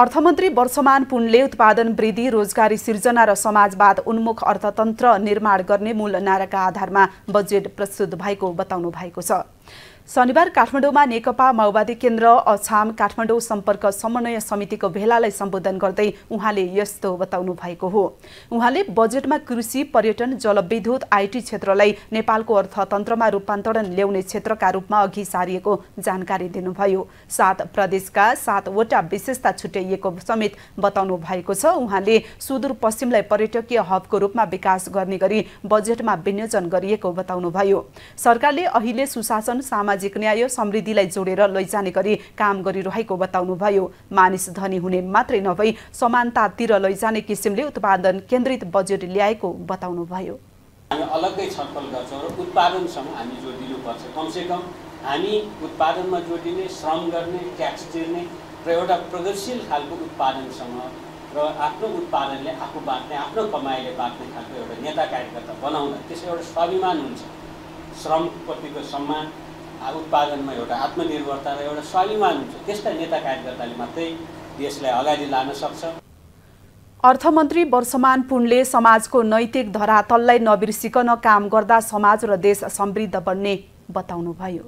अर्थमन्त्री वर्षमान पुनले उत्पादन वृद्धि रोजगारी सिर्जना र समाजवाद उन्मुख अर्थतन्त्र निर्माण गर्ने मूल नाराका आधारमा बजेट प्रस्तुत भएको बताउनु भएको छ। शनिबार काठमाडौँमा नेकपा माओवादी केन्द्र अछाम काठमाडौँ सम्पर्क समन्वय समितिको भेलालाई सम्बोधन गर्दै उहाँले यस्तो बताउनु भएको हो। उहाँले बजेटमा कृषि पर्यटन जलविद्युत आइटी क्षेत्रलाई नेपालको अर्थतन्त्रमा रूपान्तरण ल्याउने क्षेत्रका रूपमा अघि सारिएको जानकारी दिनुभयो। सात प्रदेशका सातवटा विशेषता छुट्याइएको समेत बताउनु भएको छ। उहाँले सुदूरपश्चिमलाई पर्यटकीय हबको रूपमा विकास गर्ने गरी बजेटमा विनियोजन गरिएको बताउनुभयो। सरकारले अहिले सुशासन सामाजिक न्याय समृद्धिलाई जोडेर लैजाने गरी काम गरिरहेको बताउनुभयो। मानिस धनी हुने मात्रै नभई समानतातिर लैजाने किसिमले उत्पादन केन्द्रित बजेट ल्याएको बताउनुभयो। हामी अलग्गै छलफल गर्छौँ र उत्पादनसँग हामी जोडिनुपर्छ। कमसेकम हामी उत्पादनमा जोडिने श्रम गर्ने ट्याक्स तिर्ने र एउटा प्रगतिशील खालको उत्पादनसँग र आफ्नो उत्पादनले आफू बाँच्ने आफ्नो कमाइले बाँच्ने खालको एउटा नेता कार्यकर्ता बनाउँदा त्यसको एउटा स्वाभिमान हुन्छ। श्रमप्रतिको सम्मान उत्पादनमा एउटा आत्मनिर्भरता र एउटा स्वाभिमान हुन्छ। त्यस्ता नेता कार्यकर्ताले मात्रै देशलाई अगाडि लान सक्छ। अर्थमन्त्री वर्षमान पुनले समाजको नैतिक धरातललाई नबिर्सिकन काम गर्दा समाज र देश समृद्ध बन्ने बताउनुभयो।